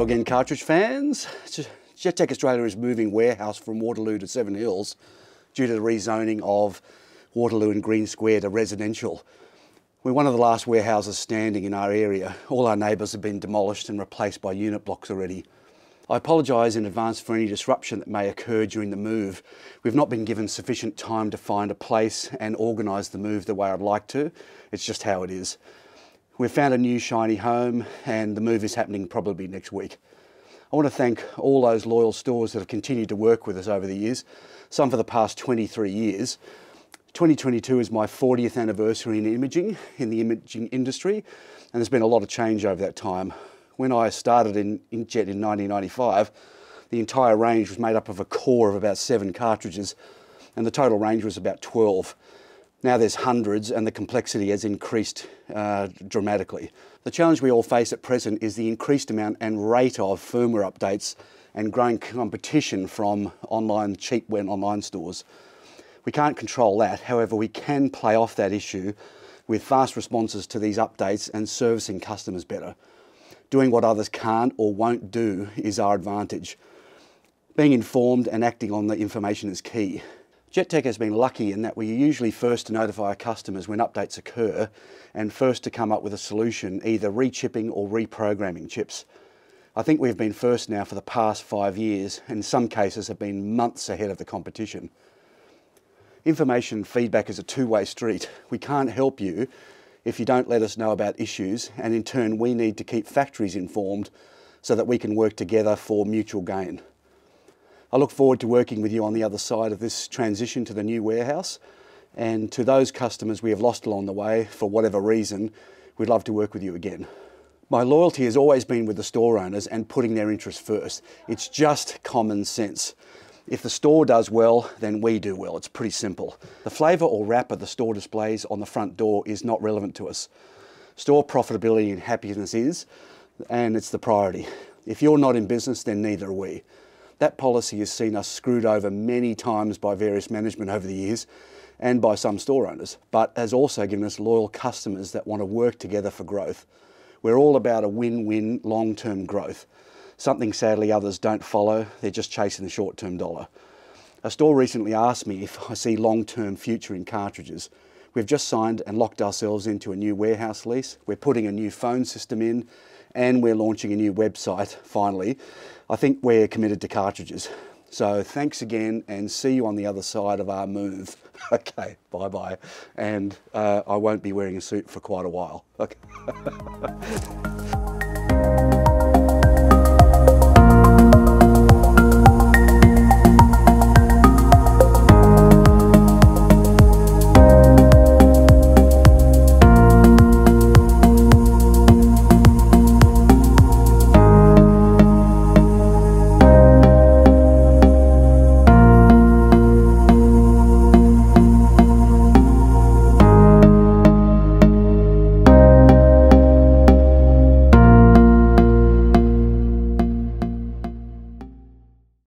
Again, cartridge fans. Jet Tec Australia is moving warehouse from Waterloo to Seven Hills due to the rezoning of Waterloo and Green Square to residential. We're one of the last warehouses standing in our area. All our neighbours have been demolished and replaced by unit blocks already. I apologise in advance for any disruption that may occur during the move. We've not been given sufficient time to find a place and organise the move the way I'd like to. It's just how it is. We've found a new shiny home and the move is happening probably next week. I want to thank all those loyal stores that have continued to work with us over the years, some for the past 23 years. 2022 is my 40th anniversary in imaging, in the imaging industry, and there's been a lot of change over that time. When I started in Inkjet in 1995, the entire range was made up of a core of about seven cartridges, and the total range was about 12. Now there's hundreds and the complexity has increased uh, dramatically. The challenge we all face at present is the increased amount and rate of firmware updates and growing competition from online cheap web online stores. We can't control that, however we can play off that issue with fast responses to these updates and servicing customers better. Doing what others can't or won't do is our advantage. Being informed and acting on the information is key. Jet Tec has been lucky in that we're usually first to notify our customers when updates occur and first to come up with a solution, either rechipping or reprogramming chips. I think we've been first now for the past five years, and in some cases have been months ahead of the competition. Information feedback is a two-way street. We can't help you if you don't let us know about issues, and in turn we need to keep factories informed so that we can work together for mutual gain. I look forward to working with you on the other side of this transition to the new warehouse. And to those customers we have lost along the way, for whatever reason, we'd love to work with you again. My loyalty has always been with the store owners and putting their interests first. It's just common sense. If the store does well, then we do well. It's pretty simple. The flavour or wrap of the store displays on the front door is not relevant to us. Store profitability and happiness is, and it's the priority. If you're not in business, then neither are we. That policy has seen us screwed over many times by various management over the years and by some store owners, but has also given us loyal customers that want to work together for growth. We're all about a win-win long-term growth, something sadly others don't follow, they're just chasing the short-term dollar. A store recently asked me if I see long-term future in cartridges. We've just signed and locked ourselves into a new warehouse lease. We're putting a new phone system in and we're launching a new website finally. I think we're committed to cartridges. So thanks again and see you on the other side of our move. Okay, bye bye. And uh, I won't be wearing a suit for quite a while. Okay.